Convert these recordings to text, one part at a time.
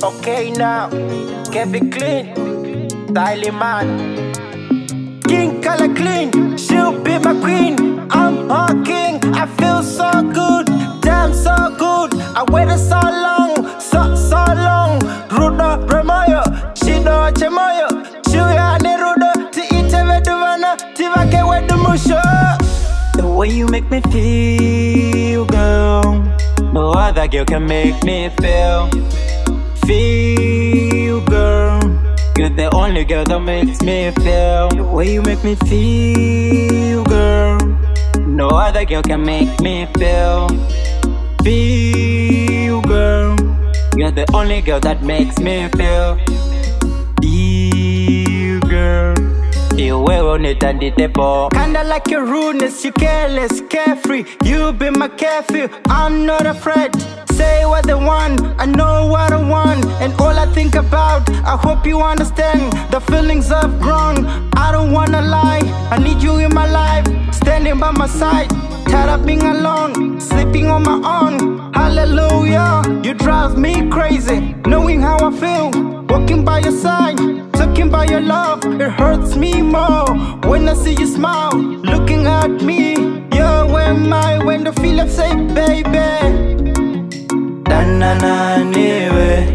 Okay now, Kevy Clint, Styling Man, King Color Clean, she'll be my queen. I'm her king. I feel so good, damn so good. I waited so long, so so long. Rudo Remoyo, Shido Chemoyo, Chuya Nerudo, Tiite Veduvana, Tivake Wedumusho. The way you make me feel, girl. No other girl can make me feel. Feel, girl. You're the only girl that makes me feel. The way you make me feel, girl. No other girl can make me feel. Feel, girl. You're the only girl that makes me feel. Feel, girl. Iwe unitanditepo Kinda like your rudeness, you careless, carefree. You be my carefree, I'm not afraid. Say what they want, I know what I want, and all I think about. I hope you understand the feelings I've grown. I don't wanna lie, I need you in my life, standing by my side. Tired of being alone, sleeping on my own. Hallelujah, you drive me crazy, knowing how I feel. Walking by your side, talking about your love, it hurts me more when I see you smile, looking at me. You're where my when the feel of say, baby. Danana niwe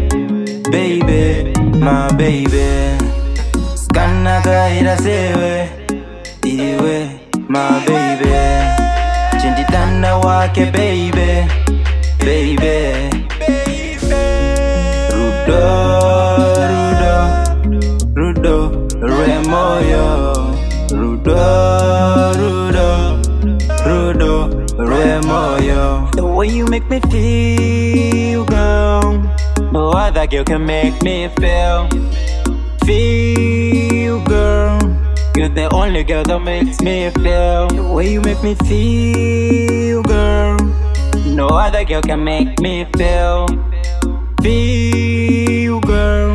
Baby, my baby. Skana kaira sewe Iwe, my baby. Chinditanda wake baby Baby. Rudo, Rudo Rudo, Remoyo Rudo, Rudo Rudo, Remoyo The way you make me feel, Other girl can make me feel. Feel, girl You're the only girl that makes me feel. The way you make me feel, girl No other girl can make me feel. Feel, girl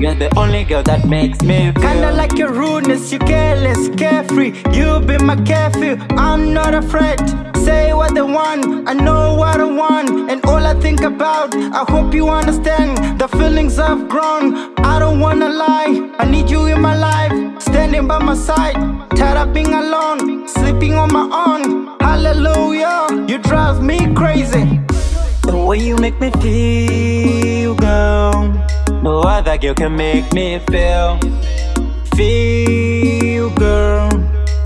You're the only girl that makes me feel. Kinda like your rudeness, you careless, carefree. You be my carefree, I'm not afraid. Say what they want, I know what I want, and all I think about. I hope you understand the feelings I've grown. I don't wanna lie, I need you in my life, standing by my side. Tired of being alone, sleeping on my own. Hallelujah, you drive me crazy. The way you make me feel, girl No other girl can make me Feel,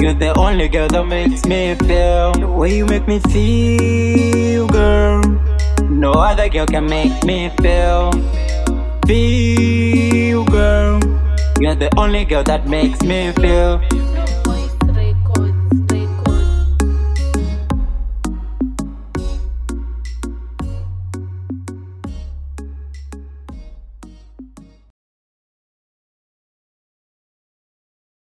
You're the only girl that makes me feel The way you make me feel, girl. No other girl can make me feel Feel, girl. You're the only girl that makes me feel